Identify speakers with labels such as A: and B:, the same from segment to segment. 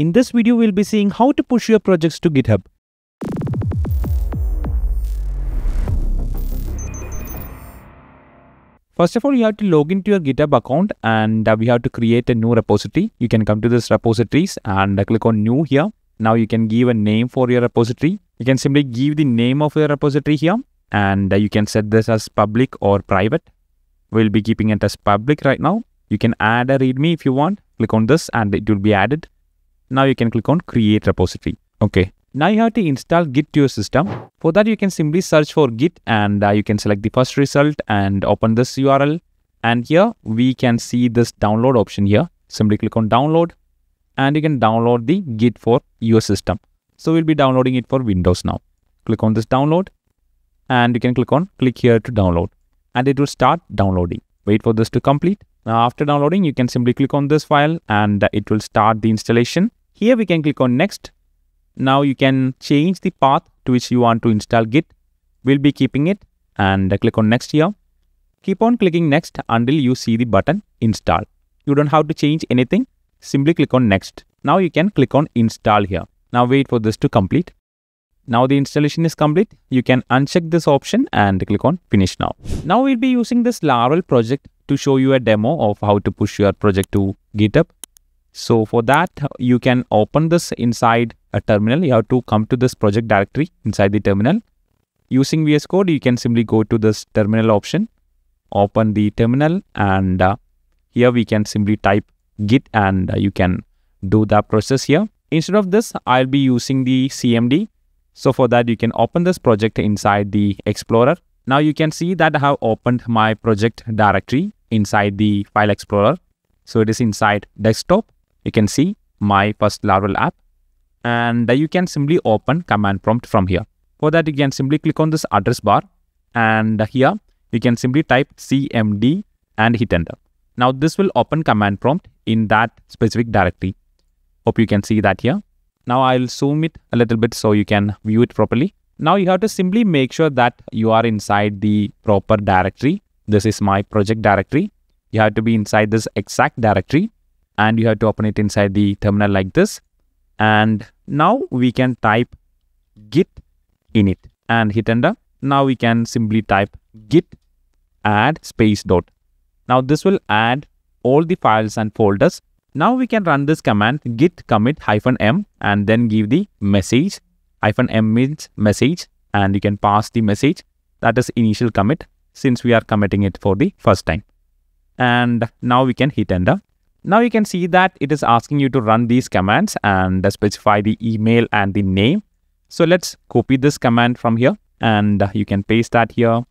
A: In this video, we'll be seeing how to push your projects to GitHub. First of all, you have to log into your GitHub account and uh, we have to create a new repository. You can come to this repositories and uh, click on new here. Now you can give a name for your repository. You can simply give the name of your repository here and uh, you can set this as public or private. We'll be keeping it as public right now. You can add a readme if you want. Click on this and it will be added. Now you can click on create repository. Okay. Now you have to install Git to your system. For that, you can simply search for Git and uh, you can select the first result and open this URL. And here we can see this download option here. Simply click on download and you can download the Git for your system. So we'll be downloading it for Windows now. Click on this download and you can click on click here to download and it will start downloading. Wait for this to complete. Now after downloading, you can simply click on this file and it will start the installation. Here we can click on next now you can change the path to which you want to install Git. We'll be keeping it and click on next here. Keep on clicking next until you see the button install. You don't have to change anything. Simply click on next. Now you can click on install here. Now wait for this to complete. Now the installation is complete. You can uncheck this option and click on finish now. Now we'll be using this Laravel project to show you a demo of how to push your project to GitHub. So for that, you can open this inside a terminal. You have to come to this project directory inside the terminal. Using VS Code, you can simply go to this terminal option, open the terminal and uh, here we can simply type git and uh, you can do the process here. Instead of this, I'll be using the CMD. So for that, you can open this project inside the Explorer. Now you can see that I have opened my project directory inside the File Explorer. So it is inside desktop you can see my first Laravel app and you can simply open command prompt from here. For that, you can simply click on this address bar and here you can simply type cmd and hit enter. Now this will open command prompt in that specific directory. Hope you can see that here. Now I'll zoom it a little bit so you can view it properly. Now you have to simply make sure that you are inside the proper directory. This is my project directory. You have to be inside this exact directory and you have to open it inside the terminal like this. And now we can type git init and hit enter. Now we can simply type git add space dot. Now this will add all the files and folders. Now we can run this command git commit hyphen m and then give the message. Hyphen m means message and you can pass the message that is initial commit since we are committing it for the first time. And now we can hit enter. Now you can see that it is asking you to run these commands and uh, specify the email and the name. So let's copy this command from here and you can paste that here.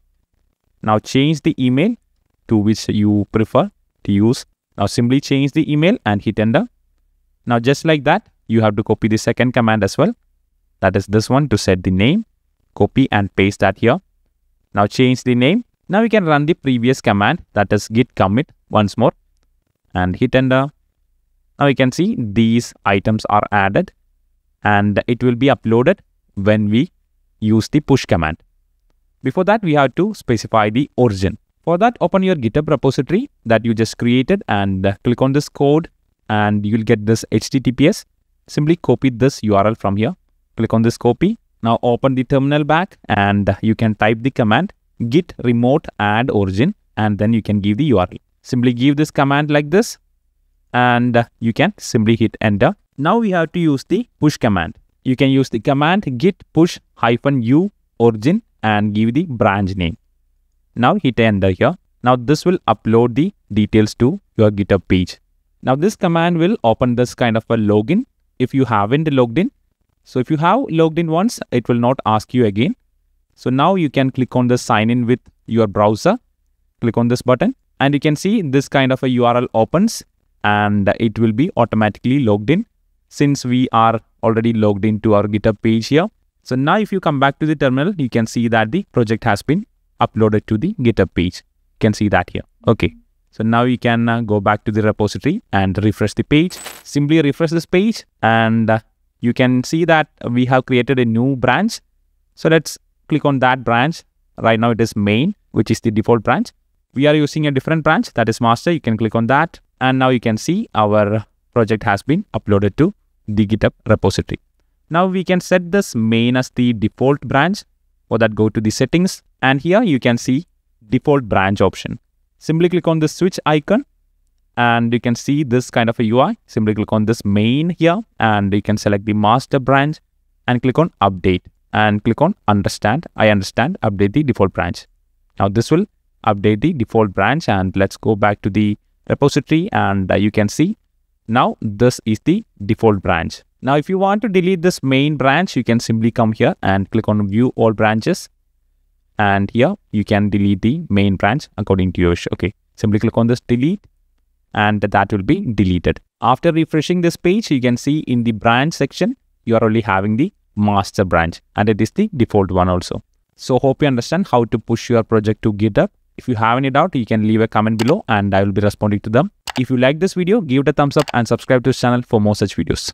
A: Now change the email to which you prefer to use. Now simply change the email and hit enter. Now just like that, you have to copy the second command as well. That is this one to set the name. Copy and paste that here. Now change the name. Now we can run the previous command that is git commit once more and hit enter. Now you can see these items are added and it will be uploaded when we use the push command. Before that, we have to specify the origin. For that, open your GitHub repository that you just created and click on this code and you'll get this HTTPS. Simply copy this URL from here. Click on this copy. Now open the terminal back and you can type the command git remote add origin and then you can give the URL. Simply give this command like this and you can simply hit enter. Now we have to use the push command. You can use the command git push hyphen u origin and give the branch name. Now hit enter here. Now this will upload the details to your GitHub page. Now this command will open this kind of a login if you haven't logged in. So if you have logged in once, it will not ask you again. So now you can click on the sign in with your browser. Click on this button and you can see this kind of a URL opens and it will be automatically logged in since we are already logged into our GitHub page here. So now if you come back to the terminal, you can see that the project has been uploaded to the GitHub page. You can see that here. Okay. So now you can uh, go back to the repository and refresh the page. Simply refresh this page and uh, you can see that we have created a new branch. So let's click on that branch. Right now it is main, which is the default branch we are using a different branch that is master. You can click on that and now you can see our project has been uploaded to the GitHub repository. Now we can set this main as the default branch. For that, go to the settings and here you can see default branch option. Simply click on the switch icon and you can see this kind of a UI. Simply click on this main here and you can select the master branch and click on update and click on understand. I understand, update the default branch. Now this will update the default branch and let's go back to the repository and uh, you can see now this is the default branch. Now if you want to delete this main branch, you can simply come here and click on view all branches and here you can delete the main branch according to your wish. Okay, simply click on this delete and that will be deleted. After refreshing this page, you can see in the branch section, you are only having the master branch and it is the default one also. So hope you understand how to push your project to GitHub. If you have any doubt, you can leave a comment below and I will be responding to them. If you like this video, give it a thumbs up and subscribe to this channel for more such videos.